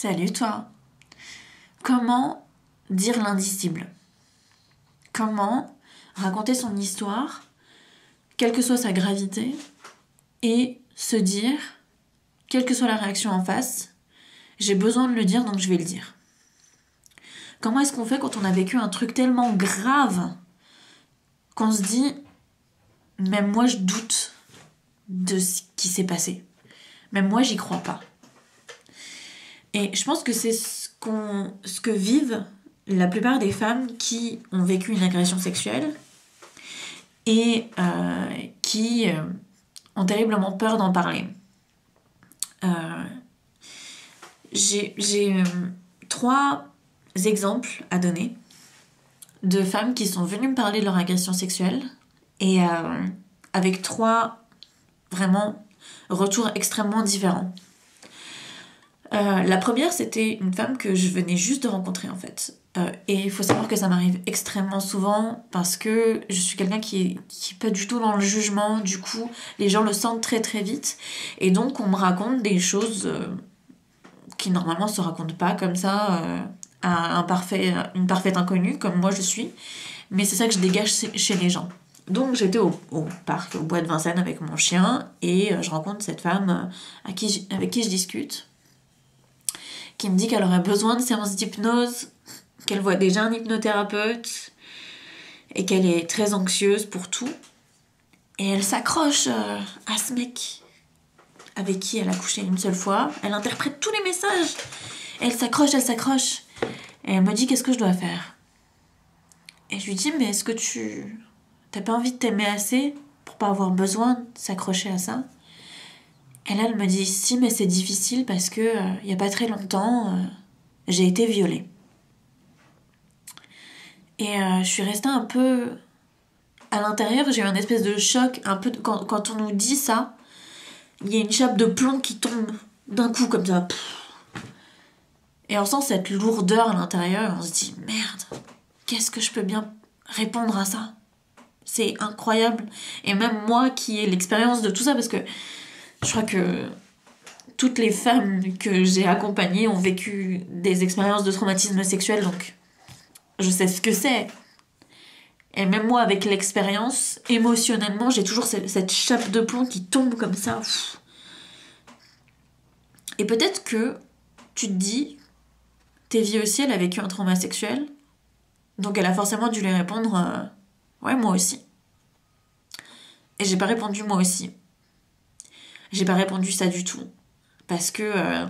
Salut toi. Comment dire l'indicible? Comment raconter son histoire, quelle que soit sa gravité, et se dire, quelle que soit la réaction en face, j'ai besoin de le dire donc je vais le dire. Comment est-ce qu'on fait quand on a vécu un truc tellement grave qu'on se dit, même moi je doute de ce qui s'est passé. Même moi j'y crois pas. Et je pense que c'est ce, que vivent la plupart des femmes qui ont vécu une agression sexuelle et euh, qui euh, ont terriblement peur d'en parler. Euh, j'ai, j'ai trois exemples à donner de femmes qui sont venues me parler de leur agression sexuelle et avec trois vraiment retours extrêmement différents. Euh, la première, c'était une femme que je venais juste de rencontrer en fait. Euh, et il faut savoir que ça m'arrive extrêmement souvent parce que je suis quelqu'un qui est, qui pas du tout dans le jugement. Du coup, les gens le sentent très très vite. Et donc, on me raconte des choses euh, qui normalement se racontent pas comme ça à un parfait, une parfaite inconnue comme moi je suis. Mais c'est ça que je dégage chez les gens. Donc j'étais au, parc, au bois de Vincennes avec mon chien et je rencontre cette femme avec qui je discute qui me dit qu'elle aurait besoin de séances d'hypnose, qu'elle voit déjà un hypnothérapeute et qu'elle est très anxieuse pour tout. Et elle s'accroche euh, à ce mec avec qui elle a couché une seule fois. Elle interprète tous les messages. Elle s'accroche, elle s'accroche. Et elle me dit qu'est-ce que je dois faire? Et je lui dis mais est-ce que tu t'as pas envie de t'aimer assez pour pas avoir besoin de s'accrocher à ça? Et là, elle me dit Si, mais c'est difficile parce que euh, il n'y a pas très longtemps, euh, j'ai été violée. Et euh, je suis restée un peu. À l'intérieur, j'ai eu un espèce de choc, un peu. Quand, quand on nous dit ça, il y a une chape de plomb qui tombe d'un coup comme ça. Et on sent cette lourdeur à l'intérieur on se dit Merde, qu'est-ce que je peux bien répondre à ça? C'est incroyable. Et même moi qui ai l'expérience de tout ça, parce que je crois que toutes les femmes que j'ai accompagnées ont vécu des expériences de traumatisme sexuel, donc je sais ce que c'est. Et même moi, avec l'expérience, émotionnellement, j'ai toujours cette chape de plomb qui tombe comme ça. Et peut-être que tu te dis, vies aussi, elle a vécu un trauma sexuel, donc elle a forcément dû lui répondre, euh, ouais, moi aussi. Et j'ai pas répondu moi aussi. J'ai pas répondu ça du tout. Parce que euh,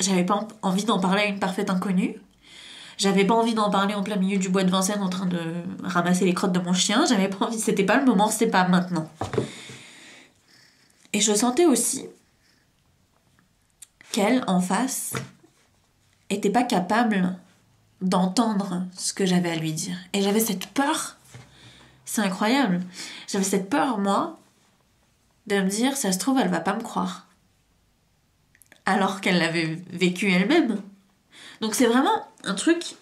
j'avais pas envie d'en parler à une parfaite inconnue. J'avais pas envie d'en parler en plein milieu du bois de Vincennes en train de ramasser les crottes de mon chien. J'avais pas envie, c'était pas le moment, c'était pas maintenant. Et je sentais aussi qu'elle, en face, était pas capable d'entendre ce que j'avais à lui dire. Et j'avais cette peur. C'est incroyable. J'avais cette peur, moi, de me dire, ça se trouve, elle va pas me croire. Alors qu'elle l'avait vécu elle-même. Donc c'est vraiment un truc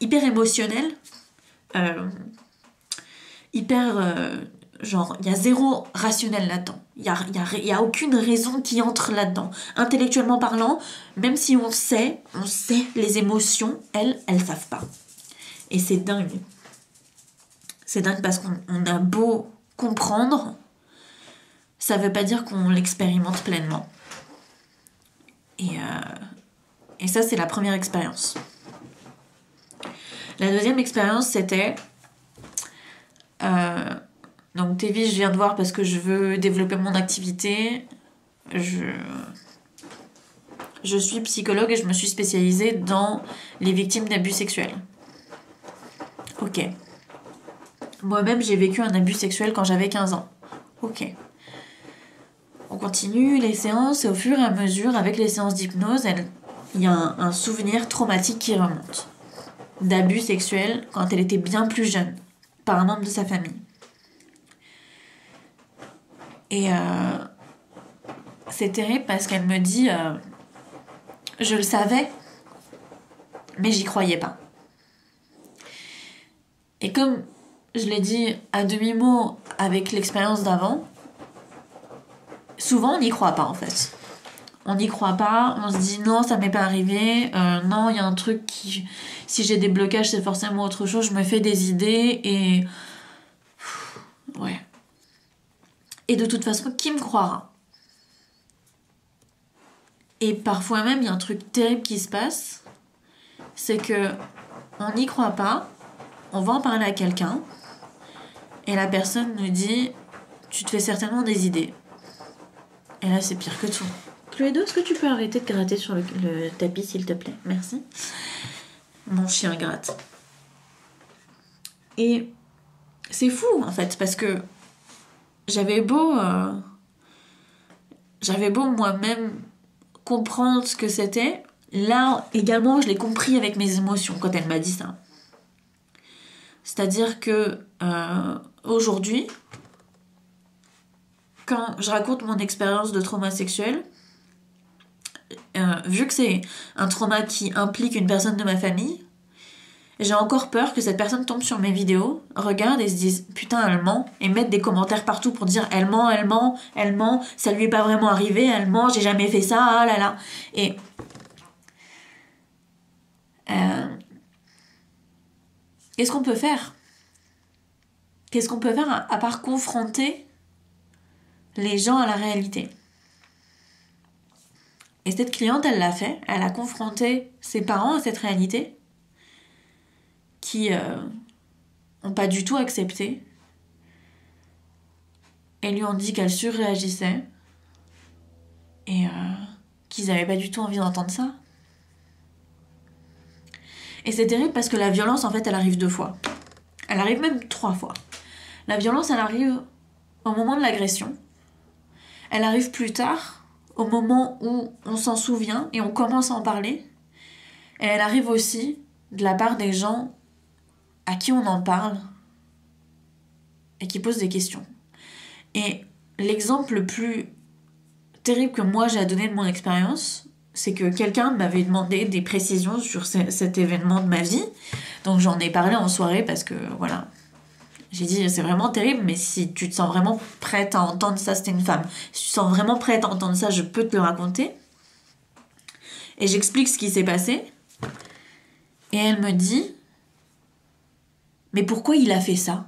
hyper émotionnel, euh, hyper... Euh, genre, il y a zéro rationnel là-dedans. Il n'y a, y y a aucune raison qui entre là-dedans. Intellectuellement parlant, même si on sait, on sait les émotions, elles, elles savent pas. Et c'est dingue. C'est dingue parce qu'on a beau comprendre, ça veut pas dire qu'on l'expérimente pleinement. Et, euh, et ça, c'est la première expérience. La deuxième expérience, c'était... Euh, donc Tévis, je viens de voir parce que je veux développer mon activité. Je, je suis psychologue et je me suis spécialisée dans les victimes d'abus sexuels. Ok. Moi-même, j'ai vécu un abus sexuel quand j'avais 15 ans. Ok. On continue les séances et au fur et à mesure, avec les séances d'hypnose, il y a un, souvenir traumatique qui remonte. D'abus sexuels quand elle était bien plus jeune, par un membre de sa famille. Et euh, c'est terrible parce qu'elle me dit euh, Je le savais, mais j'y croyais pas. Et comme je l'ai dit à demi-mot avec l'expérience d'avant, souvent on n'y croit pas en fait. on n'y croit pas, on se dit non, ça m'est pas arrivé, euh, non, il y a un truc qui. Si j'ai des blocages, c'est forcément autre chose, je me fais des idées et. Ouais. Et de toute façon, qui me croira? Et parfois même, il y a un truc terrible qui se passe, c'est que on n'y croit pas, on va en parler à quelqu'un, et la personne nous dit Tu te fais certainement des idées. Et là, c'est pire que tout. Cluedo, est-ce que tu peux arrêter de gratter sur le, tapis, s'il te plaît Merci. Mon chien gratte. Et c'est fou, en fait, parce que j'avais beau. euh, j'avais beau moi-même comprendre ce que c'était. Là, également, je l'ai compris avec mes émotions quand elle m'a dit ça. C'est-à-dire que euh, aujourd'hui, quand je raconte mon expérience de trauma sexuel, euh, vu que c'est un trauma qui implique une personne de ma famille, j'ai encore peur que cette personne tombe sur mes vidéos, regarde et se dise putain elle ment et mette des commentaires partout pour dire elle ment, elle ment, elle ment, ça lui est pas vraiment arrivé, elle ment, j'ai jamais fait ça, ah là là. Et euh, qu'est-ce qu'on peut faire? Qu'est-ce qu'on peut faire à, à part confronter les gens à la réalité Et cette cliente, elle l'a fait, elle a confronté ses parents à cette réalité qui n'ont pas du tout accepté et lui ont dit qu'elle surréagissait et euh, qu'ils n'avaient pas du tout envie d'entendre ça. Et c'est terrible parce que la violence, en fait, elle arrive deux fois. Elle arrive même trois fois. La violence, elle arrive au moment de l'agression. Elle arrive plus tard, au moment où on s'en souvient et on commence à en parler. Et elle arrive aussi de la part des gens à qui on en parle et qui posent des questions. Et l'exemple le plus terrible que moi j'ai à donner de mon expérience, c'est que quelqu'un m'avait demandé des précisions sur ce- cet événement de ma vie. Donc j'en ai parlé en soirée parce que voilà. J'ai dit c'est vraiment terrible, mais si tu te sens vraiment prête à entendre ça, c'était une femme. Si tu te sens vraiment prête à entendre ça, je peux te le raconter. Et j'explique ce qui s'est passé. Et elle me dit Mais pourquoi il a fait ça?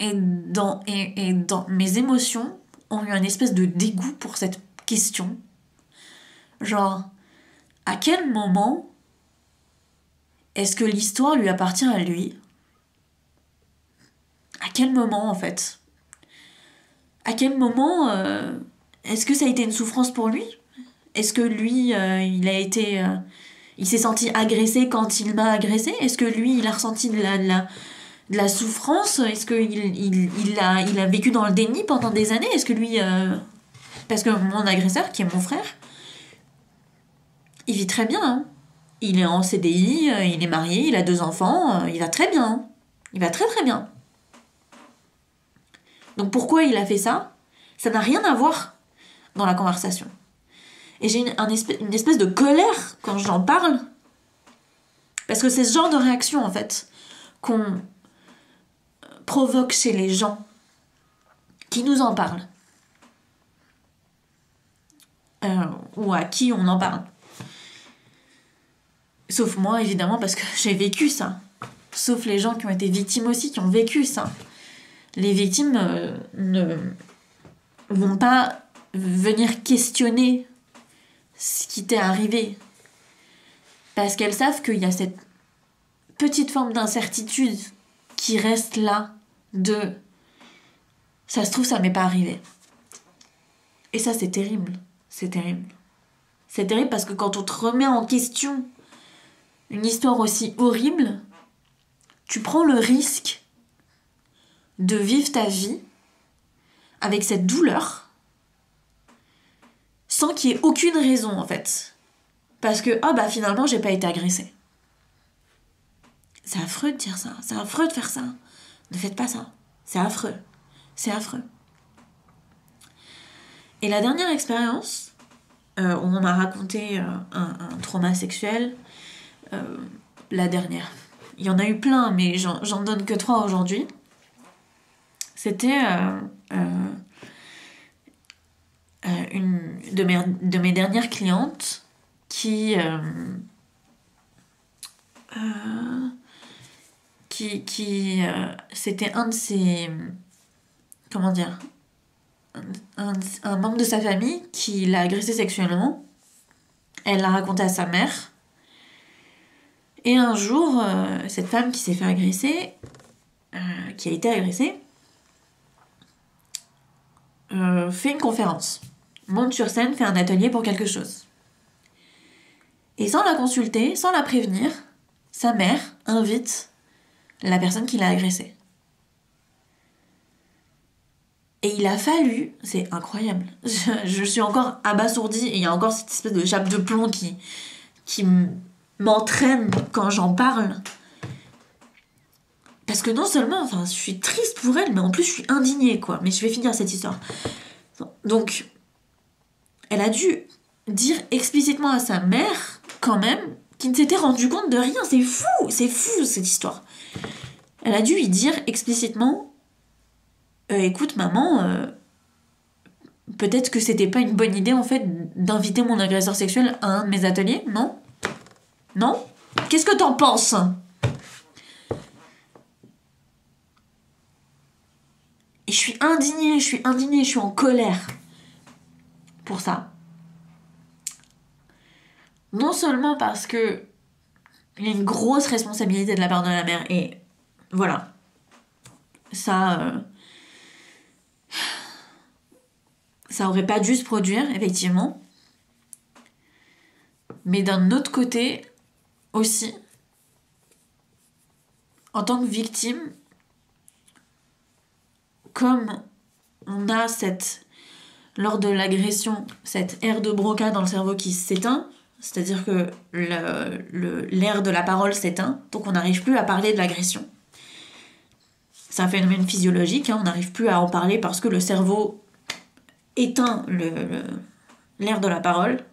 Et dans, et, et dans mes émotions ont eu un espèce de dégoût pour cette question. Genre, à quel moment est-ce que l'histoire lui appartient à lui? À quel moment en fait? À quel moment euh, est-ce que ça a été une souffrance pour lui? Est-ce que lui, euh, il a été... euh, il s'est senti agressé quand il m'a agressé? Est-ce que lui, il a ressenti de la, de la, souffrance? Est-ce qu'il il, il a, il a vécu dans le déni pendant des années? Est-ce que lui... Parce que mon agresseur, qui est mon frère, il vit très bien. hein. Il est en CDI, il est marié, il a deux enfants, il va très bien. Il va très très bien. Donc pourquoi il a fait ça Ça n'a rien à voir dans la conversation. Et j'ai une, un espèce, une espèce de colère quand j'en parle. Parce que c'est ce genre de réaction, en fait, qu'on provoque chez les gens qui nous en parlent. Euh, ou à qui on en parle. Sauf moi, évidemment, parce que j'ai vécu ça. Sauf les gens qui ont été victimes aussi, qui ont vécu ça. Les victimes euh, ne vont pas venir questionner ce qui t'est arrivé. Parce qu'elles savent qu'il y a cette petite forme d'incertitude qui reste là de ça se trouve ça m'est pas arrivé. Et ça c'est terrible, c'est terrible. C'est terrible parce que quand on te remet en question une histoire aussi horrible, tu prends le risque de vivre ta vie avec cette douleur sans qu'il y ait aucune raison en fait. Parce que, ah bah finalement, j'ai pas été agressée. C'est affreux de dire ça. C'est affreux de faire ça. Ne faites pas ça. C'est affreux. C'est affreux. Et la dernière expérience, euh, on m'a raconté euh, un, trauma sexuel, euh, la dernière. Il y en a eu plein, mais j'en donne que trois aujourd'hui. C'était euh, euh, une de mes, de mes dernières clientes qui. qui, qui c'était un de ses comment dire un, membre de sa famille qui l'a agressé sexuellement elle l'a raconté à sa mère et un jour, euh, cette femme qui s'est fait agresser, euh, qui a été agressée, euh, fait une conférence, monte sur scène, fait un atelier pour quelque chose. Et sans la consulter, sans la prévenir, sa mère invite la personne qui l'a agressée. Et il a fallu, c'est incroyable, je, suis encore abasourdie et il y a encore cette espèce de chape de plomb qui m'entraîne quand j'en parle. Parce que non seulement, enfin, je suis triste pour elle, mais en plus je suis indignée, quoi. Mais je vais finir cette histoire. Donc, elle a dû dire explicitement à sa mère, quand même, qu'il ne s'était rendu compte de rien. C'est fou, c'est fou cette histoire. Elle a dû lui dire explicitement, euh, écoute maman, euh, peut-être que c'était pas une bonne idée en fait d'inviter mon agresseur sexuel à un de mes ateliers, non? Non? Qu'est-ce que t'en penses? Je suis indignée, je suis indignée, je suis en colère pour ça. Non seulement parce que il y a une grosse responsabilité de la part de la mère et voilà. Ça euh, ça aurait pas dû se produire effectivement. Mais d'un autre côté, aussi, en tant que victime, comme on a cette, lors de l'agression, cette aire de Broca dans le cerveau qui s'éteint, c'est-à-dire que l'air le, de la parole s'éteint, donc on n'arrive plus à parler de l'agression. C'est un phénomène physiologique, hein, on n'arrive plus à en parler parce que le cerveau éteint l'air de la parole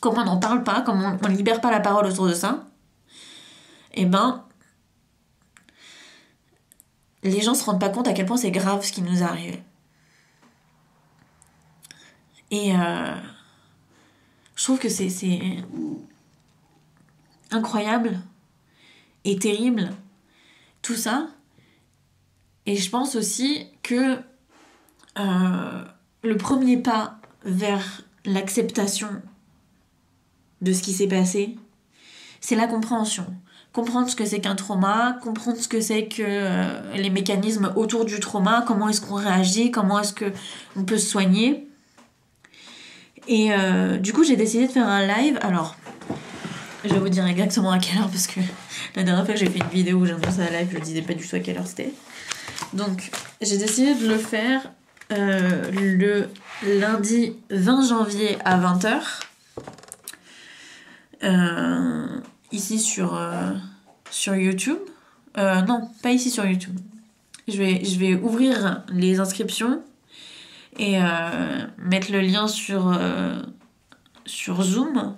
comme on n'en parle pas, comme on ne libère pas la parole autour de ça, eh ben, les gens se rendent pas compte à quel point c'est grave ce qui nous est arrivé. Et euh, je trouve que c'est incroyable et terrible tout ça. Et je pense aussi que euh, le premier pas vers l'acceptation de ce qui s'est passé, c'est la compréhension. Comprendre ce que c'est qu'un trauma, comprendre ce que c'est que euh, les mécanismes autour du trauma, comment est-ce qu'on réagit, comment est-ce qu'on peut se soigner. Et euh, du coup, j'ai décidé de faire un live. Alors, je vais vous dire exactement à quelle heure parce que la dernière fois que j'ai fait une vidéo où j'ai annoncé un live, je ne disais pas du tout à quelle heure c'était. Donc, j'ai décidé de le faire euh, le lundi 20 janvier à 20h. Euh, ici sur, euh, sur YouTube. Euh, non, pas ici sur YouTube. Je vais, je vais ouvrir les inscriptions et mettre le lien sur, sur Zoom.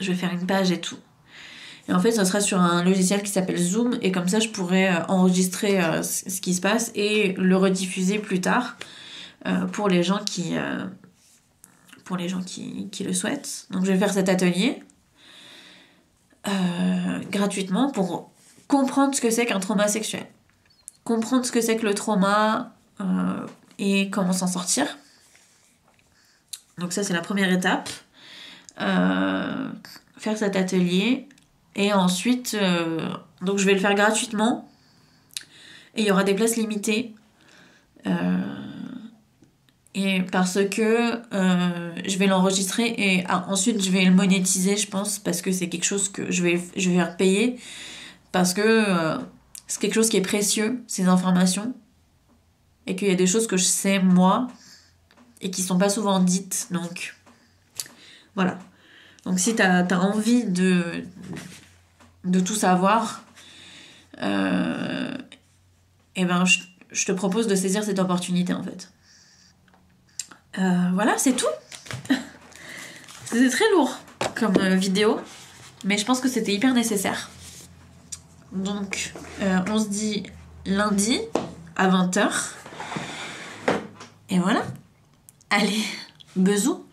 Je vais faire une page et tout. Et en fait, ça sera sur un logiciel qui s'appelle Zoom. Et comme ça, je pourrais enregistrer ce qui se passe et le rediffuser plus tard pour les gens qui, pour les gens qui, le souhaitent. Donc je vais faire cet atelier euh, gratuitement pour comprendre ce que c'est qu'un trauma sexuel, comprendre ce que c'est que le trauma euh, et comment s'en sortir. Donc ça c'est la première étape. Euh, faire cet atelier et ensuite donc je vais le faire gratuitement et il y aura des places limitées et parce que euh, je vais l'enregistrer et ah, ensuite je vais le monétiser, je pense, parce que c'est quelque chose que je vais, je vais faire payer. Parce que euh, c'est quelque chose qui est précieux, ces informations. Et qu'il y a des choses que je sais moi et qui sont pas souvent dites. Donc voilà. Donc si tu as, envie de, de tout savoir, euh, eh ben je, je te propose de saisir cette opportunité en fait. Euh, voilà, c'est tout. c'était très lourd comme euh, vidéo, mais je pense que c'était hyper nécessaire. Donc, euh, on se dit lundi à 20h. Et voilà. Allez, besous